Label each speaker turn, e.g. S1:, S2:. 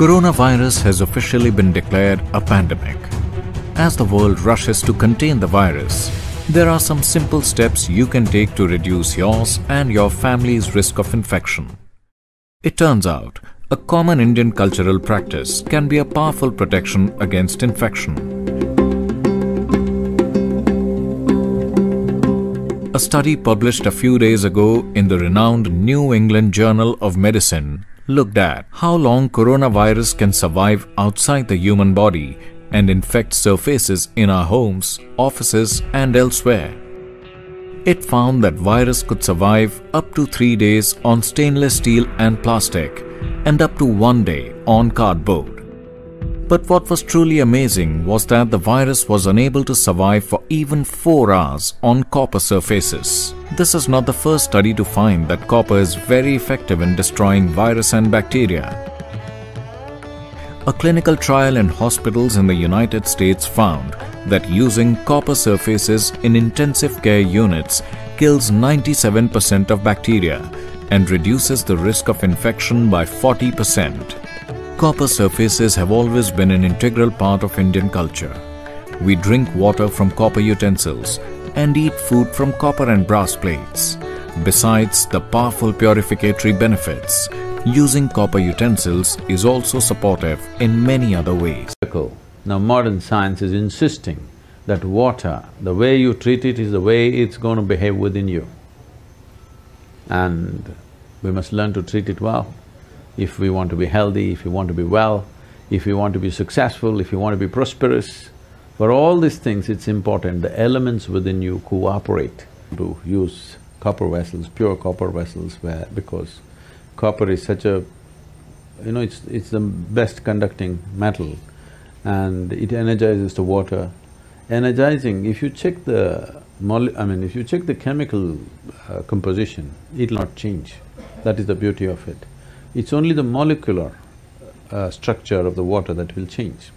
S1: Coronavirus has officially been declared a pandemic. As the world rushes to contain the virus, there are some simple steps you can take to reduce yours and your family's risk of infection. It turns out, a common Indian cultural practice can be a powerful protection against infection. A study published a few days ago in the renowned New England Journal of Medicine looked at how long coronavirus can survive outside the human body and infect surfaces in our homes, offices and elsewhere. It found that virus could survive up to 3 days on stainless steel and plastic and up to 1 day on cardboard. But what was truly amazing was that the virus was unable to survive for even 4 hours on copper surfaces. This is not the first study to find that copper is very effective in destroying virus and bacteria. A clinical trial in hospitals in the United States found that using copper surfaces in intensive care units kills 97% of bacteria and reduces the risk of infection by 40%. Copper surfaces have always been an integral part of Indian culture. We drink water from copper utensils and eat food from copper and brass plates. Besides the powerful purificatory benefits, using copper utensils is also supportive in many other ways.
S2: Now modern science is insisting that water, the way you treat it is the way it's going to behave within you. And we must learn to treat it well if we want to be healthy, if we want to be well, if we want to be successful, if we want to be prosperous. For all these things, it's important the elements within you cooperate to use copper vessels, pure copper vessels where… because copper is such a… you know, it's… it's the best conducting metal and it energizes the water. Energizing, if you check the mole… I mean, if you check the chemical uh, composition, it'll not change. That is the beauty of it. It's only the molecular uh, structure of the water that will change.